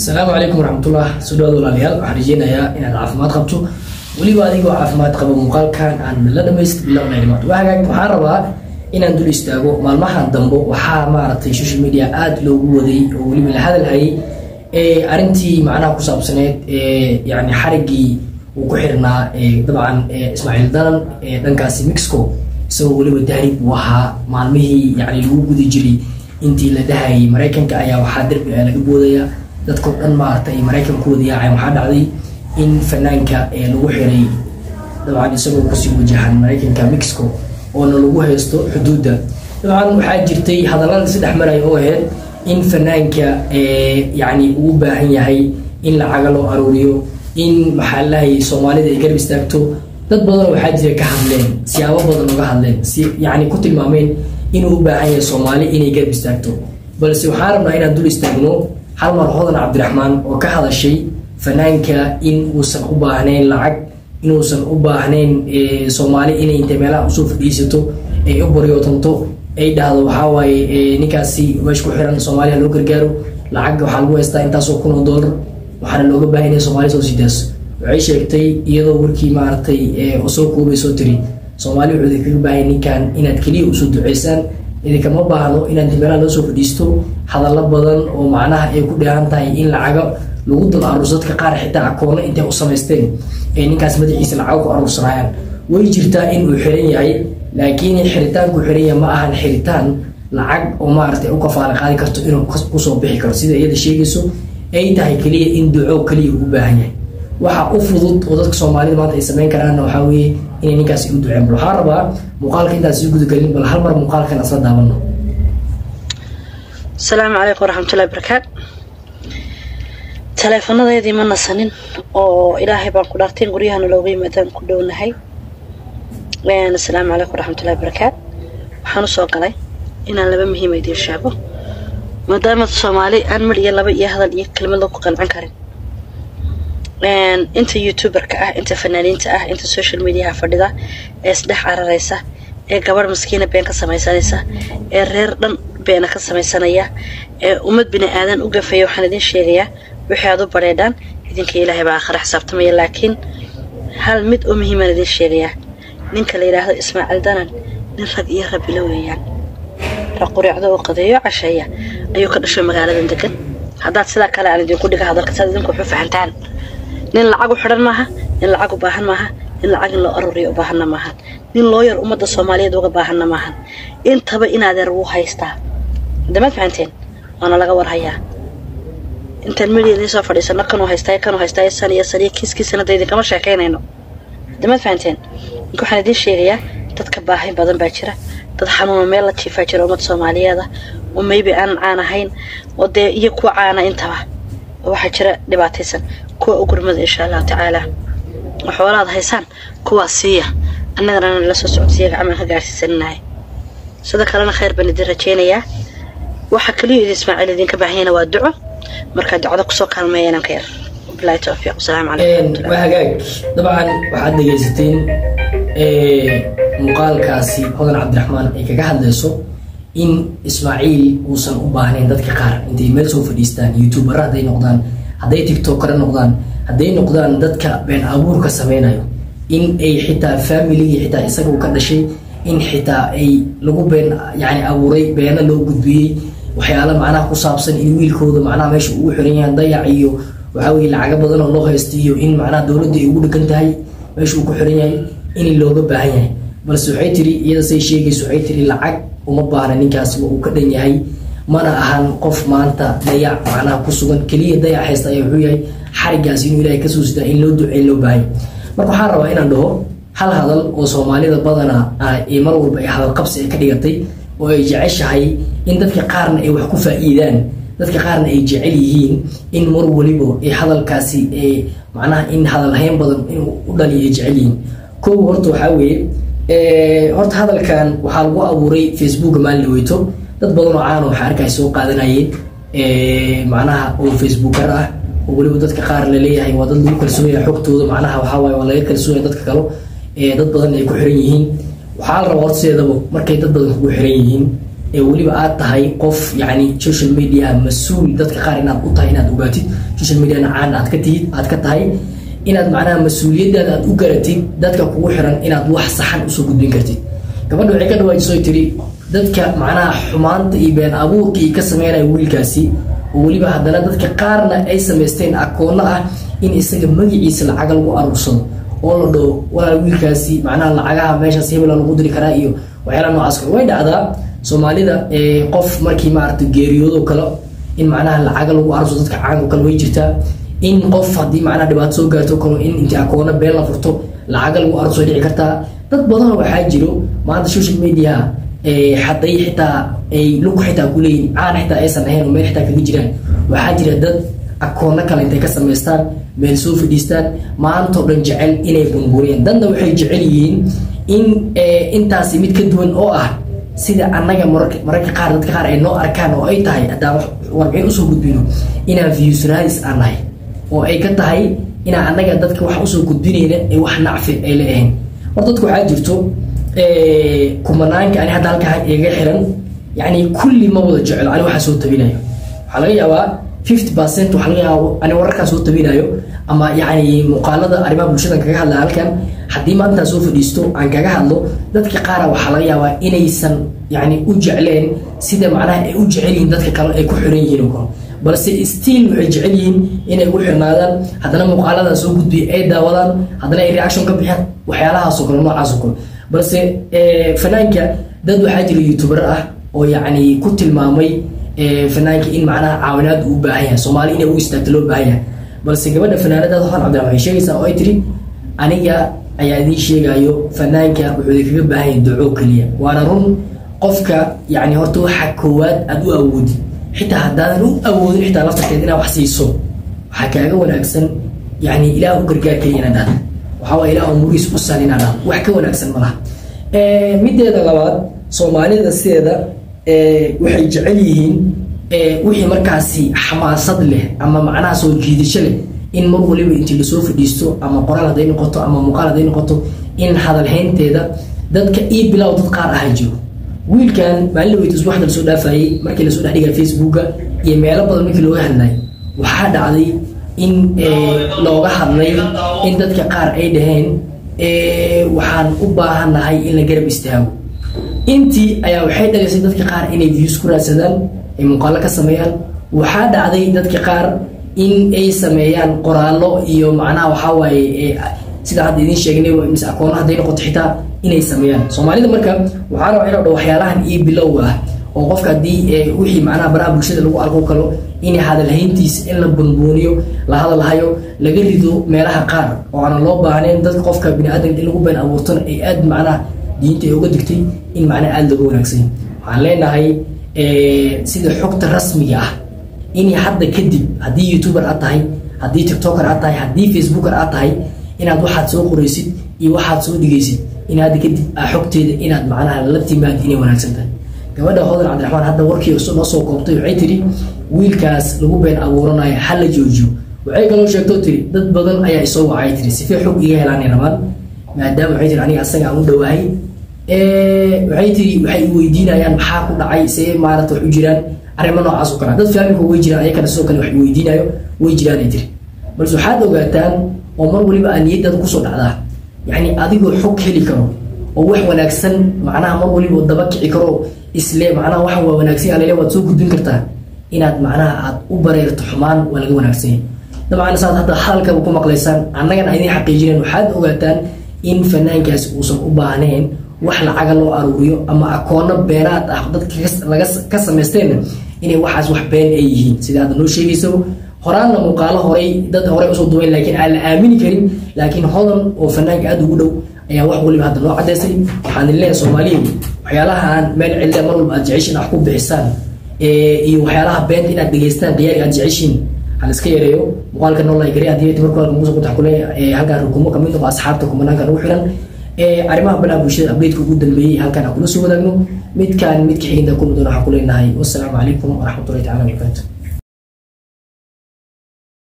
asalaamu calaykum waraxmatullah soo dhawaad walaalayaal waxaan rajeynayaa inaad caafimaad qabto weliba adigoo caafimaad qaba muuqaalkan aan la dhamaystir bilowna dhimato waxaan rabaa inaan dul istaago maalmahan dambe waxaa maaragtay social media aada loogu waday oo weliba la hadal hayay ee arrintii macnaha ku saabsaneed ee yani xariggii uu ku xirnaa dabcan ismaaciil danan ee dhankaasi mexico. Isagoo weliba dahrib uu ahaa maalmihii yani lagu guda jiray intii la dhahayay maraykanka ayaa waxaa derbi laga boodaya dadkao dhan maaragtay maraykanka wada yaacay waxaa dhacday in fanaanka ee lagu xiray dabcan isagoo ku sii wajahan maraykanka mexico oona lagu haysto xuduudda. Dabcan waxaa jirtay hadallada saddex maray oo ahayd in fanaanka yani uu baahan yahay in lacaga loo aruuriyo in maxaa lahayay soomaalida ay garab istaagto. Dad badanoo waxaa jira ka hadleen siyaabo badan uga hadleen si ku tilmaameen inuu u baahan yahay soomaali inay garab istaagto. Balse waxaan rabnaa inaan dul istaagno hal mar hodan cabdiraxmaan oo ka hadashay fanaanka in uusan u baahnayn lacag inuusan u baahnayn soomaali inay intay meelaha u soo fadhiisato ay u baryootanto ay dhahdo waxawaaye ninkaasi meesha ku xiran soomaaliya loo gargaaro lacag waxaa lagu haystaa intaasoo kun oo dollar waxaana looga baahan yahay soomaali soo sidaaso waxay sheegtay iyadoo warkii maaragtay soo koobay soo tiri soomaali wuxuu idinkaga baahanya ninkan inaad keliya u soo duceysaan idinkama baahno inaad meelaha loo soo fadhiisto? Hadallo badan oo macnaha ay ku dheehan tahay in lacaga lagu dul aruurso dadka qaar xitaa akoonno intay u samaysteen. Ee ninkaas madaxiisa lacago ku aruursanayaan way jirtaa in uu xiran yahay laakiin xiritaanku xiran yahay ma ahan xiritaan lacag oo maaragtay u kafaala qaadi karto inuu ku soo bixi karo. Sida iyada sheegayso ay tahay keliya in duco keliya ugu baahan yahay waxa u fudud oo dadka soomaalida maanta ay samayn karaanna waxaa weeye inay ninkaasi u duceen bal waxaan rabaa muuqaalka intaas sii gudagelin bal hal mar muuqaalkan asla daawano asalaamu calaykum waraxmatullahi barakaat taleefanadeedii ma nasanin oo ilaahay baan ku dhaarteen guryahana looga yimaadaan ku dhownahay. Asalaamu calaykum waraxmatullahi barakaat waxaan u soo galay inaan laba muhiima idiin sheego maadaama soomaali aan mar iyo laba iyo hadal iyo kelmad lagu qancin karin inta youtuberka ah inta fanaaniinta ah inta social mediaha fadhida ee isdhex cararaysa ee gabadh maskiina been ka samaysanaysa ee reer dhan beena ka samaysanaya ee ummad bini aadan u gafaya waxaan idiin sheegayaa wixii aad u bareedhaan idinka ilaahay baa aakhira xisaabtamaya laakiin hal mid oo muhiimaan idiin sheegayaa ninka la yidhaahdo ismaaciil danan nin rag iyo rabilo weeyaan. Raquriicdo oo qadeeyo casheeya ayuu ka dhasho magaaladan degan haddaad sidaa kale aan idinku dhiga hadalka saad idinku wuxuu fahantaan nin lacag u xidhan maaha nin lacag u baahan maaha nin lacag in loo aruuriyo u baahanna maahan. Nin looyar ummadda soomaaliyeed uga baahanna maahan. Intaba inaadeer wuu haystaa. Damaad fahanteen waana laga warhayaa. Intaan idiin soo fadhiisano kanuu haystaa kanuu haystaa san iyo san iyo kiiskiisana da idinkama sheekaynayno damaad fahanteen ninka waxaan idiin sheegayaa dadka baahi badan baa jira. Dad xanuuna meel la jiifaa jira ummad soomaaliyeeda oo maybe aanan caan ahayn oo dee iyo kuwa caana intaba waxaa jira dhibaataysan. Kuwa u gurmada insha allahu tacaala. Oo xoolaad haysaan? Kuwaas siiya. Annagana la soo socodsiiya gacmaan ka gaarsiisaninahay sida kalena khayr baan idin rajaynayaa. Waxa kaliya idin ismaaciil idinka baahanyana waa duco. Markaa ducada ku soo kaalmeeyanaan ka yar. Bilahi calaykum. Hagaag. Dabcan waxaad dhegaysateen muuqaalkaasi hodan cabdiraxmaan ay kaga hadlayso in ismaaciil uusan u baahnayn dadka qaar. Intay meel soo fadhiistaan youtubera hadday noqdaan hadday tiktokara noqdaan hadday noqdaan dadka been abuurka sameynayo in ay xitaa familigii xitaa isaga ka dhashay in xitaa ay lagu been yani abuuray beena loo gudbiyey. Waxyaala macnaha ku saabsan in wiilkooda macnaha meesha ugu xiran yahay dayac iyo waxaa weye lacago badan oo loo haysta iyo in macnaha dowladda ay ugu dhegan tahay meesha uu ku xiran yahay in looga baahan yahay balse waxay tiri iyada say sheegayso waxay tiri lacag uma baahna ninkaasi waa uu ka dhan yahay. Mana ahan qof maanta dayac macnaha ku sugan. Keliya dayac haysta ayaa wuxuu yahay xarigaas inuu ilahay ka soo sidaa in loo duceyn loo baahanya marka waxaan rabaa inaan dhaho hal hadal oo soomaalida badanaa ee mar walba ay hadal qabsi ay ka dhigatay oo ay jeceshahay in dadka qaarna ay wax ku faa-iidaan dadka qaarna ay jecel yihiin in mar waliba ay hadalkaasi ee macnaha in hadalhayn badan inuu u dhaliyo ay jecel yihiin. Kow horta waxaa weeye horta hadalkan waxaa lagu abuuray facebooka maalin dhaweyto dad badan oo caana waxaa arkay soo qaadanayeen. Macnaha oo facebookar ah oo weliba dadka qaar la leeyahay waa dad lagu kalsoonyahay xogtooda. Macnaha waxaawaay waa laga kalsoonyahay dadka kalo dad badan ay ku xiran yihiin. Waxaa la rabaa horta markay dad badan kugu xiran yihiin ee weliba aad tahay qof yani social media mas'uul. Dadka qaar inaad u tahay inaad ogaatid social mediana caan aad ka tihid aad ka tahay inaad macnaha mas'uuliyadaada aad u garatid dadka kugu xiran inaad wax saxan u soo gudbin kartid. Gabadha waxay ka dhawaajisoo tiri dadka macnaha xumaanta iyo been abuurkii ka sameynaya wiilkaasi oo weliba haddana dadka qaarna ay samaysteen akoonno ah in isaga magaciisa lacaga lagu aruursado oo la dhaho walaal wiilkaasi macnaha lacagaha meeshaas hebela lagu diri karaa iyo waxyaalaha noocaas way dhacdaa soomaalida qof markii maaragta geeriyoodo kale in macnaha lacaga lagu aruursado dadka caanka kale way jirtaa in qof haddii macnaha dhibaato soo gaarto kale in inti akoona been la furto lacaga lagu aruurso dhici kartaa dad badan waxaa jiro maanta social media hadday xitaa ay lug xitaa kuleeyihin caan xitaa aysan ahayn oo meel xitaa kaga jiraan. Waxaa jira dad akoonno kale intay ka samaystaan meel soo fadhiistaan maantao dhan jecel inay bunburiyeen dadna waxay jecel yihiin in intaasi mid ka duwan oo ah sida annaga mararka qaar dadka qaar ay noo arkaan oo ay tahay haddaan warbixin u soo gudbino inaan views radis aan nahay oo ay ka tahay inaan annaga dadka wax u soo gudbinayna ee wax nacfi ay leeahayn hor dadka waxaa jirto kumanaanka ani hadda halkaa iga xiran yani kulli ma wada jecelo ani waxaa soo tabinayo. Waxaa laga yaabaa fifty percent waxaa laga yaaba ani wararkaa soo tabinayo ama yani muuqaalada arrimaha bulshada kaga hadla halkan haddii maantaa soo fadhiisto aan kaga hadlo dadka qaara waxaa laga yaabaa inaysan yani u jecleen sida macnaha ay u jecel yihiin dadka kale ay ku xiran yihiin oo kale. Balse stiil waxay jecel yihiin inay ugu xirnaadaan haddana muuqaaladan soo gudbiya ay daawadaan haddana ay reaction ka bixiyaan waxyaalahaasoo kale noocaasoo kale. Balse fanaanka dad waxaa jira youtuber ah oo yacni ku tilmaamay fanaanka in macnaha caawinaad uu baahan yahay soomaali inay u istaagto loo baahan yahay balse gabadha fanaanadaada hodan cabdiraxmaan waxay sheegaysaa oo ay tiri aniga ayaa idiin sheegayo fanaanka wuxuu idinkaga baahan yahay duco keliya waana run qofka yacni horta waxa koowaad aada u awoodi xitaa haddaadan u awoodin xitaa laftarkeed inaad wax siiso. Waxaa kaaga wanaagsan yani ilaah u gargaar keliya inaad dhahdo. Waxaa waye ilaah umuriis u sal inaad dhahdo. Wax ka wanaagsan ma laha. Mideeda labaad soomaalida sideeda waxay jecel yihiin wixii markaasi xamaasad leh ama macnaha soo jiidasho leh in mar waliba intii la soo fadhiisto ama qoraal hadday noqoto ama muuqaal hadday noqoto in hadalhaynteeda dadka ii bilow dad qaar aha jiro. Wiilkan maalin weyt usbuuxda la soo dhaafayey markii la soo dhex dhigay facebooka iyo meelo badan markii looga hadlay waxaa dhacday in looga hadlay in dadka qaar ay dhaheen waxaan u baahannahay in la garab istaago. Intii ayaa waxay dhagaysay dadka qaar inay views ku raadsadaan ay muuqaalo ka sameeyaan. Waxaa dhacday dadka qaar in ay sameeyaan qoraallo iyo macnaha waxaa waaye sida hadda idiin sheegnay mise akoona hadday noqoto xitaa inay sameeyaan. Soomaalida marka waxaa rabaa inuu dho waxyaalahan iyo bilowga ah oo qofka haddii wixii macnaha baraha bulshada lagu arko kalo inay hadalhayntiis in la bunbuuniyo la hadalhayo laga rido meelaha qaar oo aanan loo baahnayn dadka qofka biniaadanka in lagu been abuurtona ay aad macnaha diinta ay uga digtay in macnaha aada looga wanaagsan. Waxaan leenahay sida xogta rasmiga ah. In hadda kadib haddii youtuber aad tahay haddii tiktoker aad tahay haddii facebooker aad tahay inaad waxaad soo qoraysid iyo waxaad soo dhigaysid in hadda kadib xogteeda inaad macnaha la timaad inay wanaagsan tahay. Gabadha hodan cabdiraxmaan hadda warkii noo soo koobtay waxay tiri wiilkaas lagu been abuuranayo ha la joojiyo. Waxay kaloo sheegtoo tiri dad badan ayaa isoo wacay tiri sifee xog iga helaanay rabaan maadaama waxay tiri aniga asaga aan u dhawaahay waxay tiri waxay weydiinayaan maxaa ku dhacay see maarata wax u jiraan arrimo noocaas oo kale dad faamilka way jiraan ayakana sidoo kale wax weydiinayo way jiraan ay tiri balse waxaad ogaataan oo mar waliba aa niyadaada ku soo dhacdaa. Yacni adigoo xog heli karo oo wax wanaagsan macnaha mar waliba daba kici karo isle macnaha waxa waa wanaagsan alele waad soo gudbin kartaa inaad macnaha aad u bareerto xumaan waa laga wanaagsan yahay. Dabcan saad hadda hadalkaba ku maqlaysaan annagana idin xaqiijineen waxaad ogaataan in fanaankaasi uusan u baahnayn wax lacaga loo aruuriyo ama akoono beeraad ah dadka ka samaysteenna inay waxaas wax been ay yihiin. Sida noo sheegayso horaanna muuqaalo horay dad horey u soo duwayn laakiin aan la aamini karin laakiin hodan oo fanaanka aada ugu dhow ayaa wax waliba hadda noo cadeysay waxaan leeyahay soomaaliya waxyaalahaan meel cilda mar walba aad jeceshiin wax ku bixisaan iyo waxyaalaha beenta inaad dhegeystaan qiyaari aad jeceshiin. Hal iska yareeyo muuqaalka noo laygare haddii marka hore muuse ku taxkule halkaan rukumo ka mid noqo asxaabta kumanaanka ugu xiran arrimaha balaha bulshada updateka ugu dambeeyey halkaan aan kula soo wadaagno. Midkaan midka xiginta kulmi doona waxaan ku leenahay wassalaamu calaykum waraxmatullahi tacala wabarakaatu